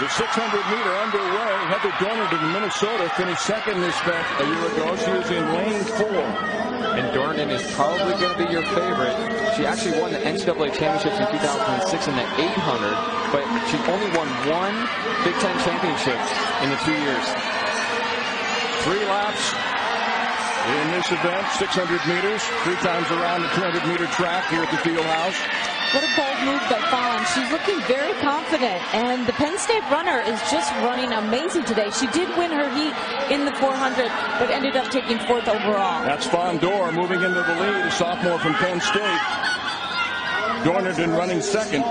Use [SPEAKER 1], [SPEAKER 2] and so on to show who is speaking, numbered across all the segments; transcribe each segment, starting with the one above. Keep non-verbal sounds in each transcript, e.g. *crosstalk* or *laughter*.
[SPEAKER 1] The 600 meter underway. Heather Dorniden in Minnesota finished second in this event a year ago. She was in lane four.
[SPEAKER 2] And Dorniden is probably going to be your favorite. She actually won the NCAA championships in 2006 in the 800, but she only won one Big Ten championship in the two years.
[SPEAKER 1] Three laps in this event, 600 meters, three times around the 200 meter track here at the field house.
[SPEAKER 3] What a bold move by Fawn. She's looking very confident, and the Penn State runner is just running amazing today. She did win her heat in the 400, but ended up taking fourth overall.
[SPEAKER 1] That's Fawn Dorr moving into the lead, a sophomore from Penn State. Dorniden running second.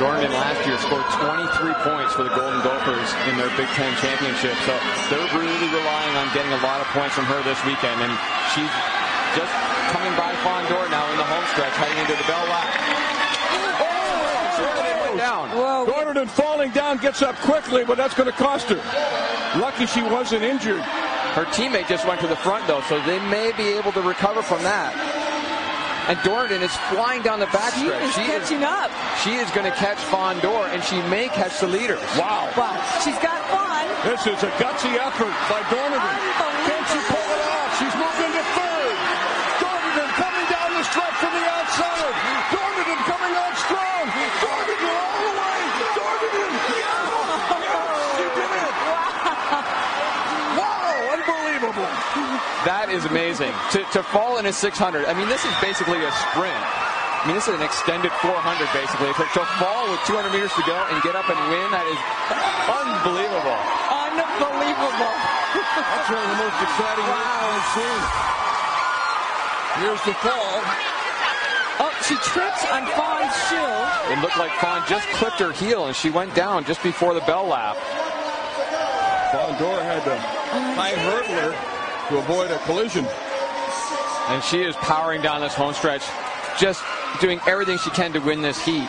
[SPEAKER 2] Dorniden last year scored 23 points for the Golden Gophers in their Big Ten championship, so they're really relying on getting a lot of points from her this weekend, and she's just coming by Fawn Dorr now in the home stretch, heading into the bell lap. Oh, down.
[SPEAKER 1] Whoa. Falling down, gets up quickly, but that's going to cost her. Lucky she wasn't injured.
[SPEAKER 2] Her teammate just went to the front, though, so they may be able to recover from that. And Dorniden is flying down the backstretch.
[SPEAKER 3] She is she catching
[SPEAKER 2] is,
[SPEAKER 3] up.
[SPEAKER 2] She is going to catch Fawn Dorr, and she may catch the leader.
[SPEAKER 1] Wow.
[SPEAKER 3] Wow. She's got Fawn.
[SPEAKER 1] This is a gutsy effort by Dorniden. Can she pull it off? She's moved into third. Dorniden coming down the stretch from the outside. Dorniden coming on strong. Dorniden all the way. Dorniden. Yes, she did it. Wow. Unbelievable.
[SPEAKER 2] That is amazing. To, to fall in a 600, I mean, this is basically a sprint. I mean, this is an extended 400, basically. To, to fall with 200 meters to go and get up and win, that is unbelievable.
[SPEAKER 3] Unbelievable. *laughs*
[SPEAKER 1] That's one of the most exciting wow. I've seen. Here's the fall.
[SPEAKER 3] Oh, she trips on Fawn's shoe.
[SPEAKER 2] It looked like Fawn just clipped her heel, and she went down just before the bell lap.
[SPEAKER 1] Fawn Dorr had the high hurdler to avoid a collision.
[SPEAKER 2] And she is powering down this home stretch, just doing everything she can to win this heat.